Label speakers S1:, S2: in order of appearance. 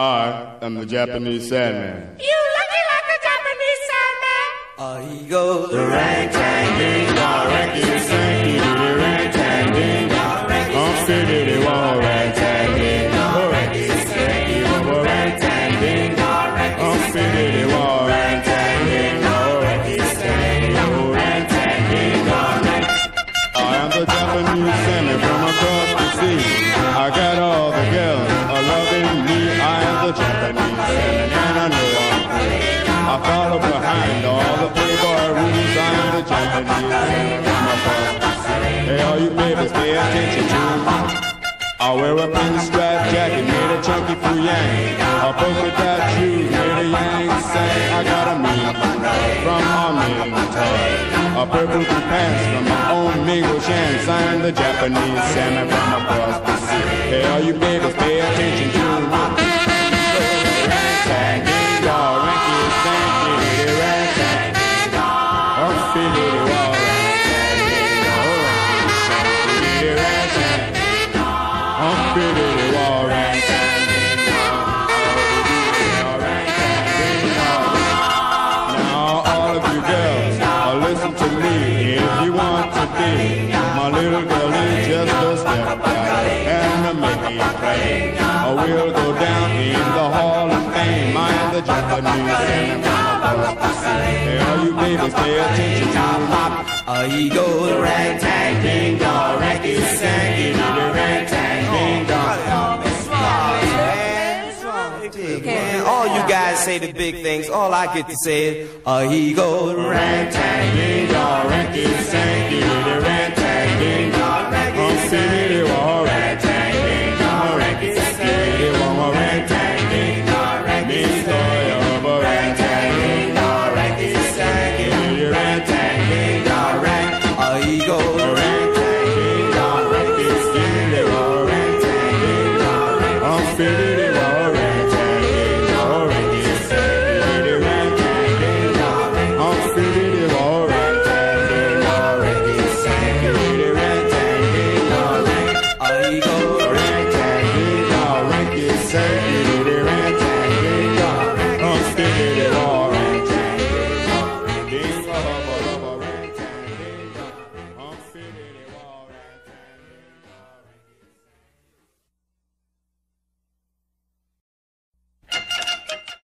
S1: I am the Japanese Sandman.
S2: You looking like a Japanese Sandman.
S3: He goes
S1: The rang tang ding Hey, all you babies, pay attention to. I wear a pinstripe jacket made of chunky fuyang. A polka dot shoes made of yang sang. I got a mean from Armin toy. A purple blue pants from my own Mingo Shan. Signed the Japanese Sandman from across the sea. Hey, all you babies, pay attention listen to me. If you want to be my little girl, is just a step back and make me play. I will go down in the Hall of Fame. I am the Japanese the sea. Hey, all you babies, pay attention to me.
S3: Uh, he goes Rang tang, guys say the big things. All I get to say is, uh, he goes
S1: ding dong, ranky sanky, diddy, rang tang.